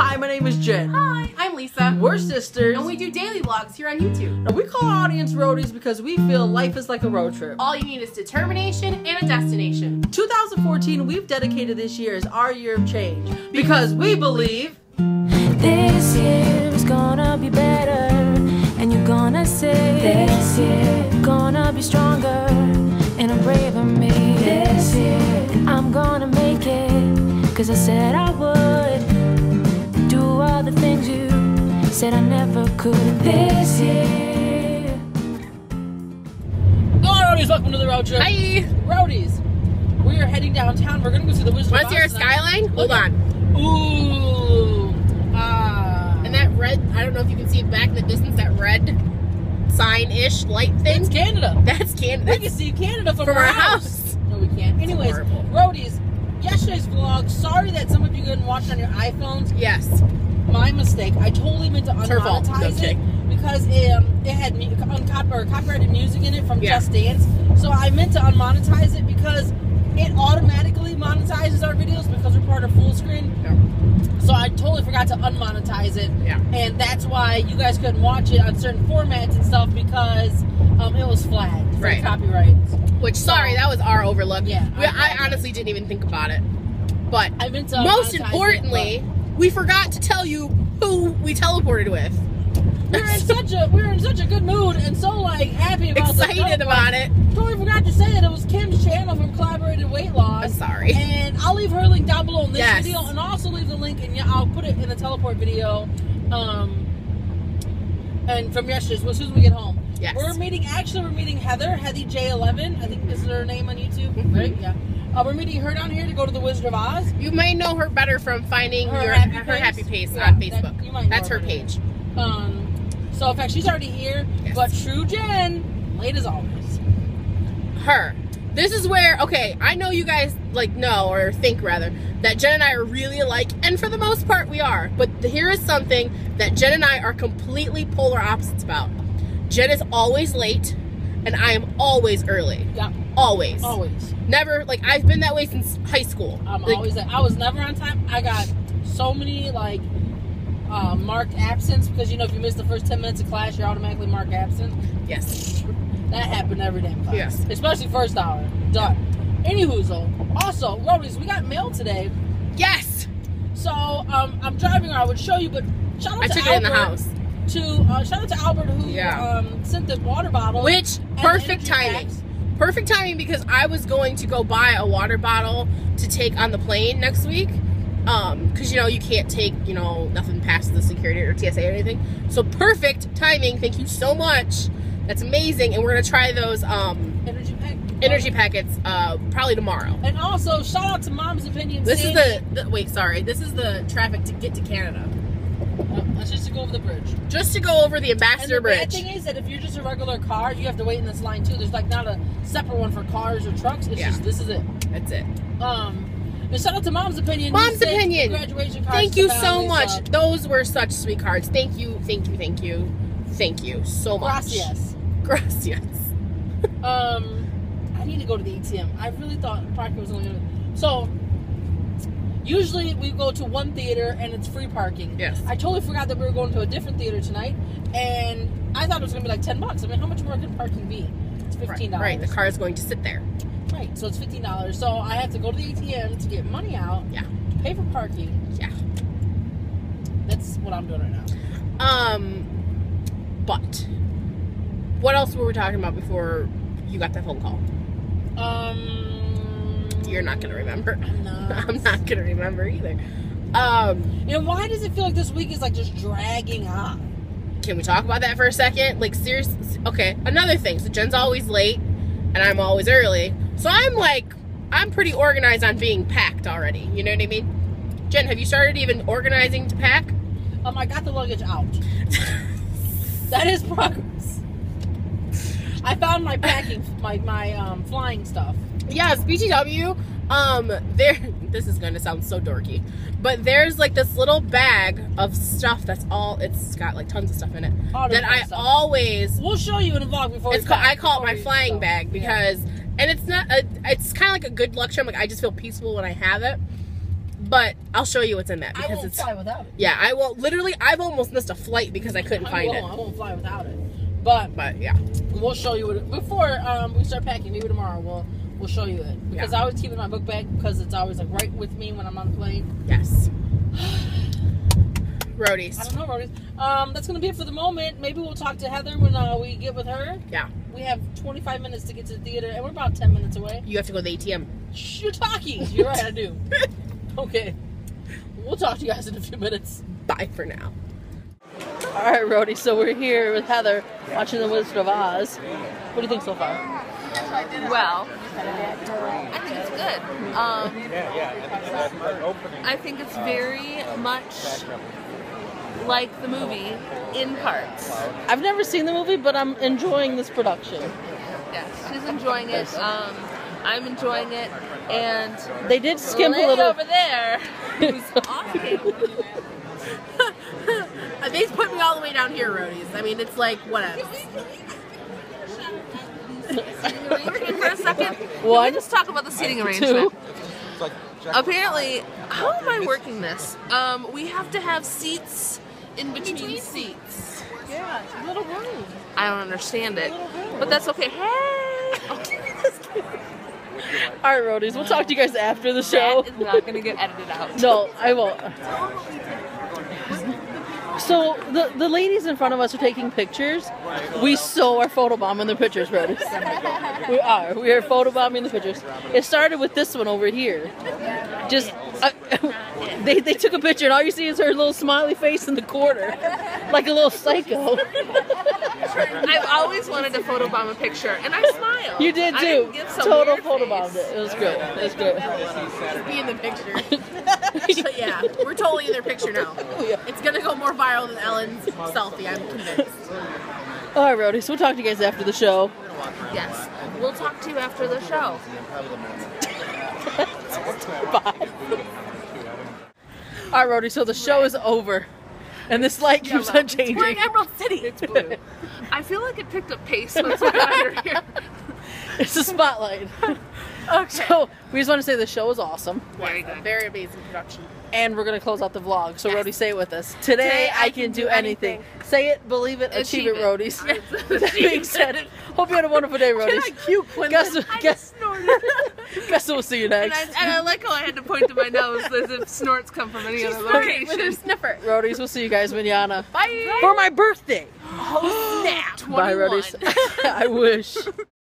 Hi, my name is Jen. Hi, I'm Lisa. We're sisters. and we do daily vlogs here on YouTube. And we call our audience roadies because we feel life is like a road trip. All you need is determination and a destination. 2014, we've dedicated this year as our year of change because we believe This year is gonna be better, and you're gonna say this year gonna be stronger, and I'm braver me this year, and I'm gonna make it, cause I said I would said I never could this year. Hello, roadies. Welcome to the road trip. Hi. roadies. We are heading downtown. We're gonna go see the Wizard. Want of to see our skyline? Hold Look on. Ooh. Ah. And that red, I don't know if you can see it back in the distance, that red sign-ish light thing. it's Canada. That's Canada. We can see Canada from, From our, our house. house. No, we can't. Anyways, horrible. roadies. Yesterday's vlog. Sorry that some of you couldn't watch on your iPhones. Yes. My mistake. I totally meant to It's her fault. unmonetize it because it, um, it had mu- copyrighted music in it from Yeah. Just Dance. So I meant to unmonetize it because it automatically monetizes our videos because we're part of Fullscreen. So I totally forgot to unmonetize it. Yeah. And that's why you guys couldn't watch it on certain formats and stuff because um, it was flagged for Right. copyright. Which, sorry, that was our overlook. Yeah, I I honestly didn't even think about it. But I meant to most unmonetize it, importantly, we forgot to tell you who we teleported with. we were in such a we were in such a good mood and so like happy about Excited about it. Totally forgot to say that it was Kim's channel from Collaborated Weight Loss. I'm sorry. And I'll leave her link down below in this Yes. video, and also leave the link, and yeah, I'll put it in the teleport video. Um, and from yesterday's, as soon as we get home, Yes. we're meeting. Actually, we're meeting Heather, HeathieJ11. I think this is her name on YouTube, Mhm. right? Yeah. Uh, we're meeting her down here to go to the Wizard of Oz. You may know her better from finding Her your happy her face? happy Yeah, on that- Facebook. you might know That's her her. page. Um, so in fact, she's already here. Yes. But True Jen, late as always. Her. This is where okay, I know you guys like know or think rather that Jen and I are really alike, and for the most part we are. But here is something that Jen and I are completely polar opposites about. Jen is always late, and I am always early. Yeah, Always. always. Never like I've been that way since high school. I'm Like, always. I was never on time. I got so many like uh, marked absence because you know if you miss the first ten minutes of class, you're automatically marked absent. yes. That happened every damn class. Yes. Especially first hour. Done. Anywhozo. Also, roadies, we got mail today. Yes. So um, I'm driving. I would show you, but shout out I to took it in the house. To uh, shout out to Albert who Yeah. um, sent this water bottle. Which perfect timing. Perfect timing because I was going to go buy a water bottle to take on the plane next week. Um, because you know you can't take you know nothing past the security or TSA or anything. So perfect timing. Thank you so much. That's amazing. And we're gonna try those um Energy pack. energy packets uh probably tomorrow. And also shout out to Mom's Opinion. This is the, the wait sorry. This is the traffic to get to Canada. That's just to go over the bridge. Just to go over the Ambassador And the bad Bridge. thing is that if you're just a regular car, you have to wait in this line too. There's like not a separate one for cars or trucks. It's Yeah. just this is it. That's it. Um, and shout out to Mom's Opinion. Mom's Opinion. Graduation cards. Thank you so much. uh, Those were such sweet cards. Thank you, thank you, thank you, thank you so much. Gracias. Gracias. Um, I need to go to the ATM. I really thought parking was only gonna. So usually we go to one theater and it's free parking. Yes. I totally forgot that we were going to a different theater tonight, and I thought it was gonna be like ten bucks. I mean, how much more could parking be? It's fifteen dollars. Right, the car is going to sit there. Right, so it's fifteen dollars. So I have to go to the ATM to get money out. Yeah. To pay for parking. Yeah. That's what I'm doing right now. Um, but what else were we talking about before you got that phone call? Um, You're not gonna remember. I'm not. I'm not gonna remember either. Um, You know, why does it feel like this week is like just dragging on? can we talk about that for a second? Like, serious. Okay, another thing. So Jen's always late, and I'm always early. So I'm like, I'm pretty organized on being packed already. You know what I mean? Jen, have you started even organizing to pack? Um, I got the luggage out. that is progress. I found my packing, my my um flying stuff. Yes, BTW. Um, there. This is gonna sound so dorky, but there's like this little bag of stuff that's all. It's got like tons of stuff in it All that I stuff. always. We'll show you in a vlog before. It's called, I call it my flying go. bag Yeah. because, and it's not. A, it's kind of like a good luxury. I'm like I just feel peaceful when I have it. but I'll show you what's in that I because won't it's fly without it. yeah. I will literally. I've almost missed a flight because I couldn't I find won't, it. I won't fly without it. But But yeah, we'll show you it before um, we start packing. Maybe tomorrow we'll we'll show you it because Yeah. I always keep it in my book bag because it's always like right with me when I'm on the plane. yes. roadies. I don't know, Roadie. Um, that's gonna be it for the moment. Maybe we'll talk to Heather when uh, we get with her. Yeah. We have 25 minutes to get to the theater, and we're about 10 minutes away. You have to go to the ATM. You're. You're right, I do. Okay. We'll talk to you guys in a few minutes. Bye for now. All right, Roadie. So we're here with Heather watching The Wizard of Oz. What do you think so far? Well, I think it's good. Um, I think it's very much like the movie in parts. I've never seen the movie, but I'm enjoying this production. Yes, she's enjoying it. Um, I'm enjoying it, and They did skimp a little. over there who's asking. They put me all the way down here, Roadies. I mean, it's like whatever. For a second. Well, Can I we just talk about the seating arrangement? Two. Apparently, how am I working this? Um, we have to have seats in between seats. Yeah, it's a little room. I don't understand it, but that's okay. Hey, All right, Roadies. We'll talk to you guys after the show. that is not gonna get edited out. No, I won't. So the the ladies in front of us are taking pictures. We so are photobombing the pictures, Rose. We are. We are photobombing the pictures. It started with this one over here. Just uh, they they took a picture and all you see is her little smiley face in the corner, like a little psycho. I've always wanted to photobomb a picture, and I smiled. You did too. didn't give some Total photobombed it. It was great. It was great. Be in the picture. But yeah, we're totally in their picture now. It's gonna go more viral than Ellen's selfie. I'm convinced. All right. So we'll talk to you guys after the show. Yes, we'll talk to you after the show. Bye. All right, Roadie. So the show is over, and this light keeps on changing. We're in Emerald City. It's blue. I feel like it picked up pace once we got under here. It's a spotlight. Okay. So we just want to say the show was awesome, Very good. Very amazing production. and we're gonna close out the vlog. So Roadie, say it with us. Today, Today I can do anything. Say it, believe it, achieve, Achieve it, it. Roadies. that being said, hope you had a wonderful day, Roadies. I puke when Guess, I guess, we'll see you And I, next. and I like how I had to point to my nose as if snorts come from any other location. with her sniffer. Roadies, we'll see you guys manana Bye. for my birthday. Oh snap! Bye, 21. Roadies. I wish.